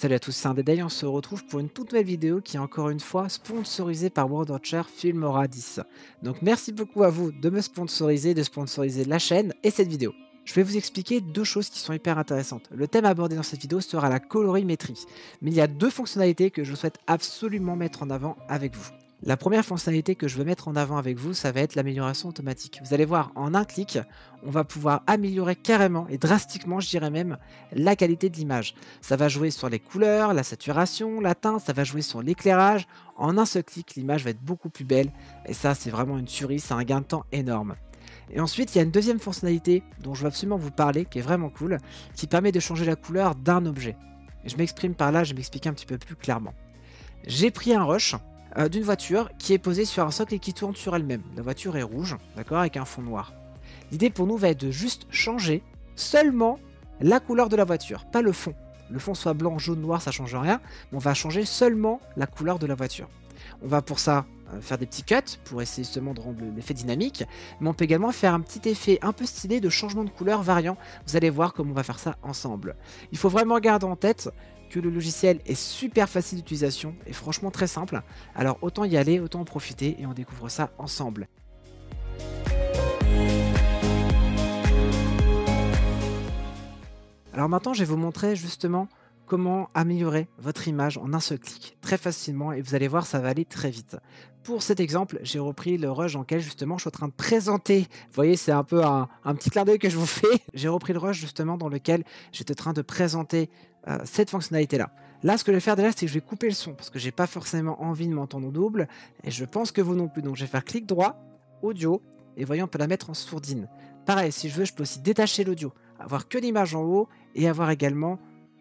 Salut à tous, c'est Undead on se retrouve pour une toute nouvelle vidéo qui est encore une fois sponsorisée par World Watcher Filmora 10. Donc merci beaucoup à vous de me sponsoriser, de sponsoriser la chaîne et cette vidéo. Je vais vous expliquer deux choses qui sont hyper intéressantes. Le thème abordé dans cette vidéo sera la colorimétrie, mais il y a deux fonctionnalités que je souhaite absolument mettre en avant avec vous. La première fonctionnalité que je veux mettre en avant avec vous, ça va être l'amélioration automatique. Vous allez voir, en un clic, on va pouvoir améliorer carrément et drastiquement, je dirais même, la qualité de l'image. Ça va jouer sur les couleurs, la saturation, la teinte, ça va jouer sur l'éclairage. En un seul clic, l'image va être beaucoup plus belle. Et ça, c'est vraiment une tuerie, c'est un gain de temps énorme. Et ensuite, il y a une deuxième fonctionnalité dont je veux absolument vous parler, qui est vraiment cool, qui permet de changer la couleur d'un objet. Et je m'exprime par là, je vais m'expliquer un petit peu plus clairement. J'ai pris un rush, euh, d'une voiture qui est posée sur un socle et qui tourne sur elle-même. La voiture est rouge, d'accord, avec un fond noir. L'idée pour nous va être de juste changer seulement la couleur de la voiture, pas le fond. Le fond soit blanc, jaune, noir, ça change rien, on va changer seulement la couleur de la voiture. On va pour ça faire des petits cuts pour essayer justement de rendre l'effet dynamique, mais on peut également faire un petit effet un peu stylé de changement de couleur variant. Vous allez voir comment on va faire ça ensemble. Il faut vraiment garder en tête que le logiciel est super facile d'utilisation et franchement très simple. Alors autant y aller, autant en profiter et on découvre ça ensemble. Alors maintenant, je vais vous montrer justement comment améliorer votre image en un seul clic, très facilement, et vous allez voir, ça va aller très vite. Pour cet exemple, j'ai repris le rush dans lequel justement je suis en train de présenter, voyez, c'est un peu un, petit clin d'œil que je vous fais, j'ai repris le rush justement dans lequel j'étais en train de présenter euh, cette fonctionnalité-là. Là, ce que je vais faire déjà, c'est que je vais couper le son, parce que j'ai pas forcément envie de m'entendre au double, et je pense que vous non plus, donc je vais faire clic droit, audio, et voyons, on peut la mettre en sourdine. Pareil, si je veux, je peux aussi détacher l'audio, avoir que l'image en haut, et avoir également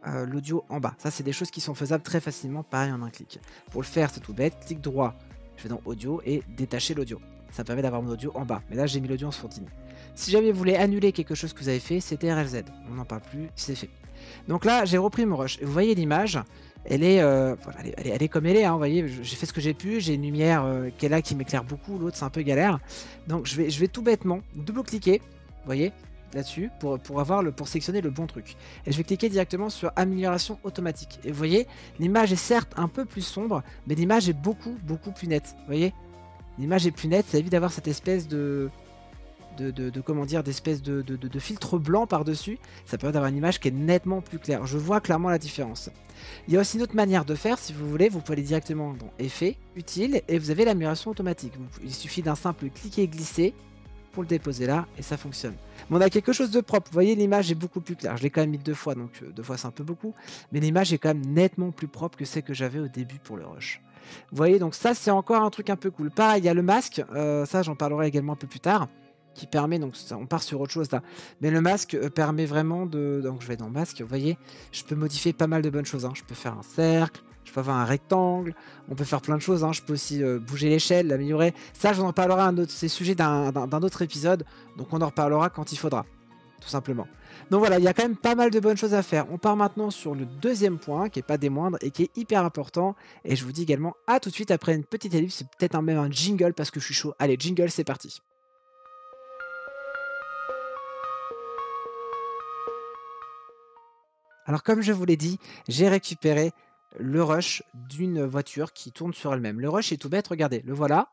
euh, l'audio en bas. Ça, c'est des choses qui sont faisables très facilement, pareil en un clic. Pour le faire, c'est tout bête. Clic droit, je vais dans audio et détacher l'audio. Ça permet d'avoir mon audio en bas. Mais là, j'ai mis l'audio en sourdine. Si jamais vous voulez annuler quelque chose que vous avez fait, c'était RLZ. On n'en parle plus, c'est fait. Donc là, j'ai repris mon rush. Vous voyez l'image, elle est, euh, elle est, comme elle est. Hein, vous voyez, j'ai fait ce que j'ai pu. J'ai une lumière euh, qui est là qui m'éclaire beaucoup. L'autre, c'est un peu galère. Donc je vais, je vais tout bêtement double-cliquer. Vous voyez, là-dessus pour, pour, avoir le, pour sélectionner le bon truc. Et je vais cliquer directement sur amélioration automatique. Et vous voyez, l'image est certes un peu plus sombre, mais l'image est beaucoup, beaucoup plus nette. Vous voyez L'image est plus nette, ça évite d'avoir cette espèce de, de, de, comment dire, d'espèce de, de, filtre blanc par-dessus. Ça permet d'avoir une image qui est nettement plus claire. Je vois clairement la différence. Il y a aussi une autre manière de faire, si vous voulez, vous pouvez aller directement dans Effet, Utile, et vous avez l'amélioration automatique. Il suffit d'un simple cliquer glisser pour le déposer là et ça fonctionne. Mais on a quelque chose de propre. Vous voyez, l'image est beaucoup plus claire. Je l'ai quand même mis deux fois, donc euh, deux fois c'est un peu beaucoup. Mais l'image est quand même nettement plus propre que celle que j'avais au début pour le rush. Vous voyez, donc ça c'est encore un truc un peu cool. Pareil, il y a le masque. Euh, ça j'en parlerai également un peu plus tard. Qui permet, donc on part sur autre chose là. Mais le masque euh, permet vraiment de. Donc je vais dans masque, vous voyez, je peux modifier pas mal de bonnes choses. Hein. Je peux faire un cercle, je peux avoir un rectangle, on peut faire plein de choses, hein. je peux aussi euh, bouger l'échelle, l'améliorer. Ça, j'en parlerai un autre, c'est sujet d'un autre épisode, donc on en reparlera quand il faudra, tout simplement. Donc voilà, il y a quand même pas mal de bonnes choses à faire. On part maintenant sur le deuxième point, qui est pas des moindres et qui est hyper important. Et je vous dis également à tout de suite après une petite ellipse, c'est peut-être même un jingle parce que je suis chaud. Allez, jingle, c'est parti. Alors comme je vous l'ai dit, j'ai récupéré le rush d'une voiture qui tourne sur elle-même. Le rush est tout bête, regardez, le voilà.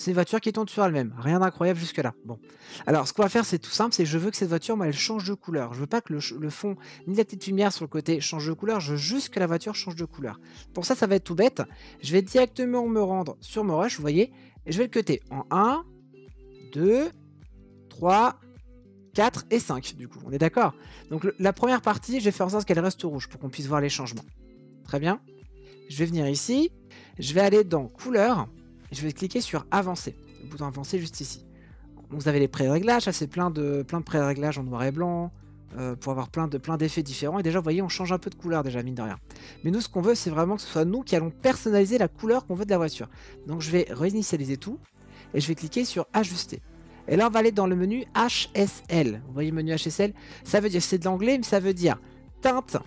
C'est une voiture qui tourne sur elle-même. Rien d'incroyable jusque-là. Bon. Alors, ce qu'on va faire, c'est tout simple, c'est je veux que cette voiture, elle change de couleur. Je veux pas que le, fond, ni la petite lumière sur le côté change de couleur. Je veux juste que la voiture change de couleur. Pour ça, ça va être tout bête. Je vais directement me rendre sur mon rush, vous voyez, et je vais le cutter en 1, 2, 3, 4 et 5, du coup. On est d'accord? Donc, la première partie, je vais faire en sorte qu'elle reste rouge pour qu'on puisse voir les changements. Très bien. Je vais venir ici. Je vais aller dans couleur. je vais cliquer sur avancer. Le bouton avancer juste ici. vous avez les pré-réglages. Ça, c'est plein de, plein pré-réglages en noir et blanc. Euh, pour avoir plein de plein d'effets différents. Et déjà, vous voyez, on change un peu de couleur déjà, mine de rien. Mais nous, ce qu'on veut, c'est vraiment que ce soit nous qui allons personnaliser la couleur qu'on veut de la voiture. Donc, je vais réinitialiser tout et je vais cliquer sur ajuster. Et là, on va aller dans le menu HSL. Vous voyez, menu HSL, ça veut dire, c'est de l'anglais, mais ça veut dire teinte,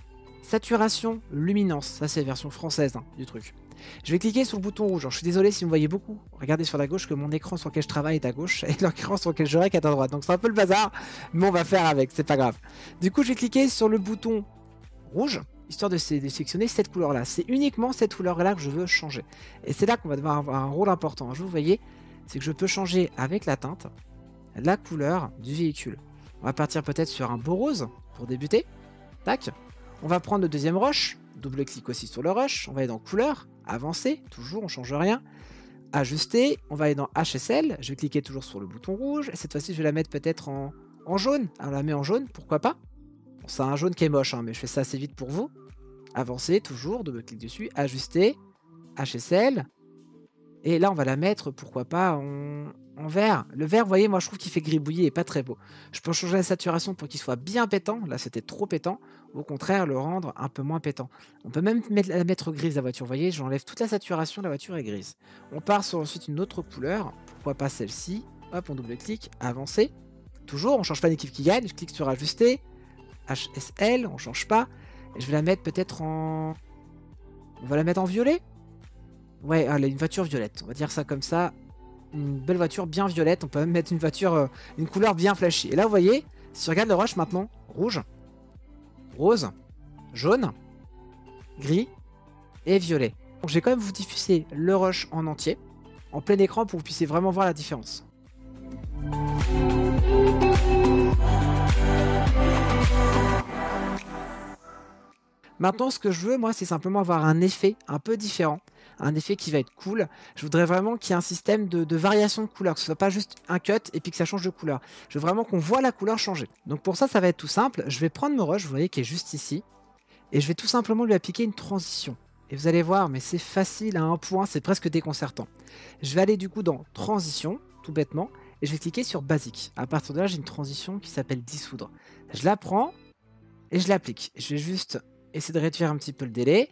Saturation, luminance. Ça, c'est la version française hein, du truc. Je vais cliquer sur le bouton rouge. je suis désolé si vous voyez beaucoup. Regardez sur la gauche que mon écran sur lequel je travaille est à gauche et l'écran sur lequel je règle est à droite. Donc c'est un peu le bazar, mais on va faire avec, c'est pas grave. Du coup, je vais cliquer sur le bouton rouge histoire de, sélectionner cette couleur-là. C'est uniquement cette couleur-là que je veux changer. Et c'est là qu'on va devoir avoir un rôle important. Je vous voyez, c'est que je peux changer avec la teinte la couleur du véhicule. On va partir peut-être sur un beau rose pour débuter. Tac. On va prendre le deuxième rush. Double-clic aussi sur le rush. On va aller dans couleur, avancer, toujours, on change rien. Ajuster, on va aller dans HSL. Je vais cliquer toujours sur le bouton rouge. cette fois-ci, je vais la mettre peut-être en, jaune. Alors, on la met en jaune, pourquoi pas? C'est un jaune qui est moche, hein, mais je fais ça assez vite pour vous. Avancer, toujours, double-clic dessus. Ajuster, HSL. Et là, on va la mettre, pourquoi pas, en, vert. Le vert, vous voyez, moi je trouve qu'il fait gribouiller et pas très beau. Je peux changer la saturation pour qu'il soit bien pétant. Là, c'était trop pétant. Au contraire, le rendre un peu moins pétant. On peut même mettre, la mettre grise, la voiture. Vous voyez, j'enlève toute la saturation, la voiture est grise. On part sur ensuite une autre couleur. Pourquoi pas celle-ci? Hop, on double-clic, avancer. Toujours, on change pas d'équipe qui gagne. Je clique sur ajuster. HSL, on change pas. Je vais la mettre peut-être en... On va la mettre en violet Ouais, elle a une voiture violette. On va dire ça comme ça une belle voiture bien violette. On peut même mettre une voiture, euh, une couleur bien flashy. Et là, vous voyez, si on regarde le rush maintenant, rouge, rose, jaune, gris et violet. Donc, je vais quand même vous diffuser le rush en entier, en plein écran, pour que vous puissiez vraiment voir la différence. Maintenant, ce que je veux, moi, c'est simplement avoir un effet un peu différent, un effet qui va être cool. Je voudrais vraiment qu'il y ait un système de, variation de couleur, que ce soit pas juste un cut et puis que ça change de couleur. Je veux vraiment qu'on voit la couleur changer. Donc pour ça, ça va être tout simple. Je vais prendre mon rush, vous voyez, qui est juste ici, et je vais tout simplement lui appliquer une transition. Et vous allez voir, mais c'est facile à un point, c'est presque déconcertant. Je vais aller du coup dans transition, tout bêtement, et je vais cliquer sur basique. À partir de là, j'ai une transition qui s'appelle dissoudre. Je la prends et je l'applique. Je vais juste essayer de réduire un petit peu le délai.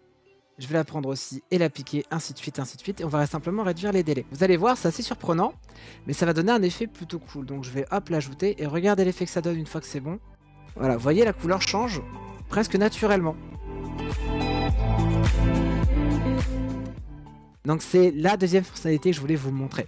Je vais la prendre aussi et l'appliquer, ainsi de suite, ainsi de suite. Et on va simplement réduire les délais. Vous allez voir, c'est assez surprenant, mais ça va donner un effet plutôt cool. Donc je vais hop l'ajouter et regardez l'effet que ça donne une fois que c'est bon. Voilà, vous voyez, la couleur change presque naturellement. Donc c'est la deuxième fonctionnalité que je voulais vous montrer.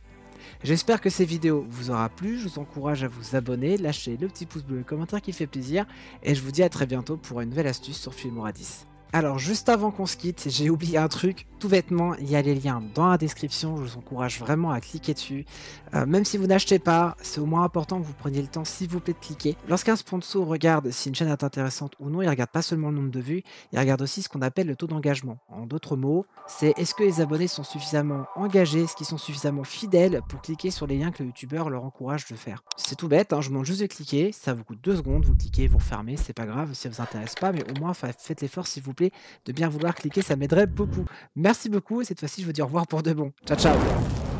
J'espère que ces vidéos vous aura plu, je vous encourage à vous abonner, lâcher le petit pouce bleu, le commentaire qui fait plaisir, et je vous dis à très bientôt pour une nouvelle astuce sur Filmora 10. Alors juste avant qu'on se quitte, j'ai oublié un truc, tout bêtement, il y a les liens dans la description, je vous encourage vraiment à cliquer dessus. Euh, même si vous n'achetez pas, c'est au moins important que vous preniez le temps s'il vous plaît de cliquer. Lorsqu'un sponsor regarde si une chaîne est intéressante ou non, il regarde pas seulement le nombre de vues, il regarde aussi ce qu'on appelle le taux d'engagement. En d'autres mots, c'est est-ce que les abonnés sont suffisamment engagés, est-ce qu'ils sont suffisamment fidèles pour cliquer sur les liens que le youtubeur leur encourage de faire. C'est tout bête, hein, je vous demande juste de cliquer, ça vous coûte deux secondes, vous cliquez, vous refermez, c'est pas grave si ça vous intéresse pas, mais au moins faites l'effort s'il vous de bien vouloir cliquer, ça m'aiderait beaucoup. Merci beaucoup et cette fois-ci je vous dis au revoir pour de bon. Ciao ciao